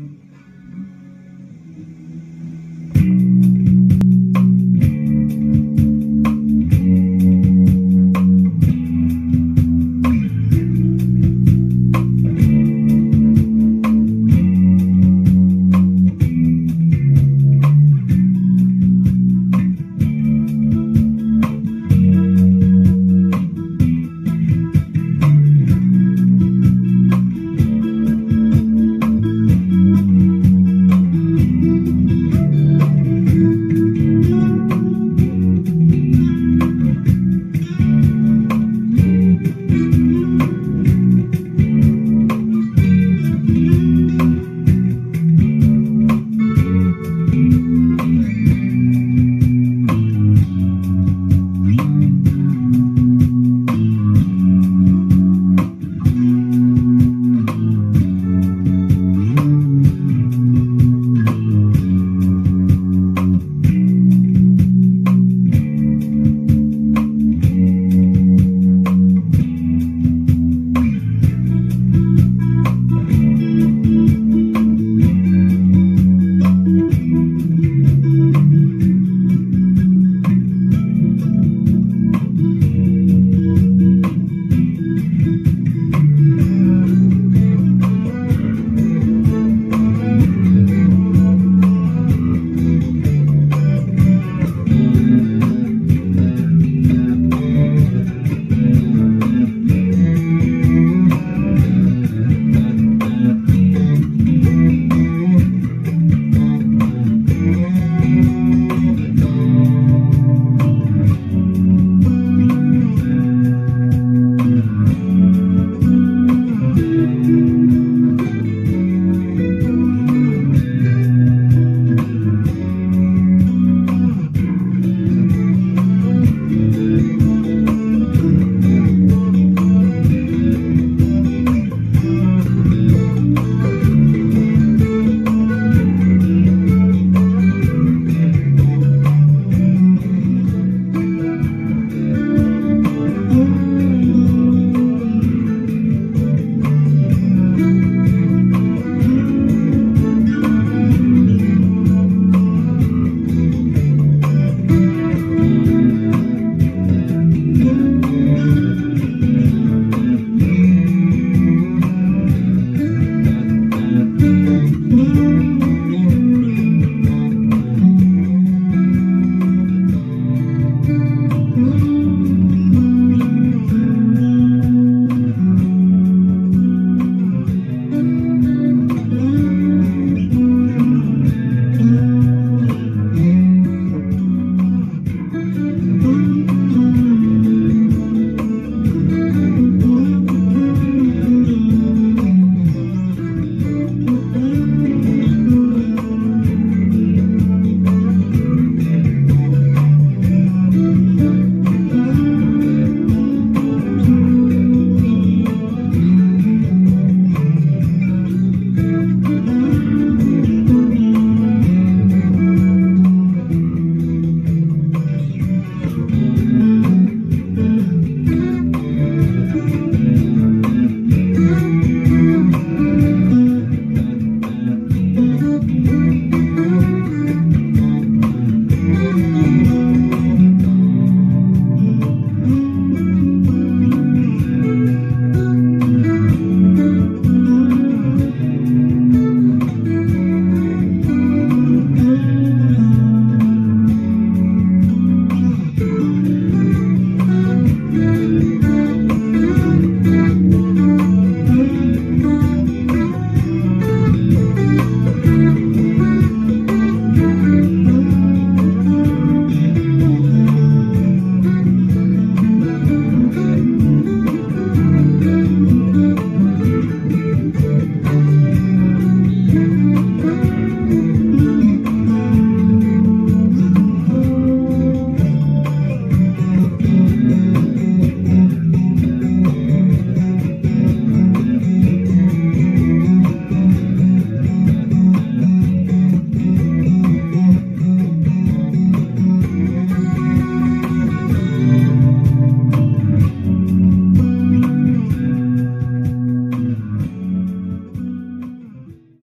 Mm.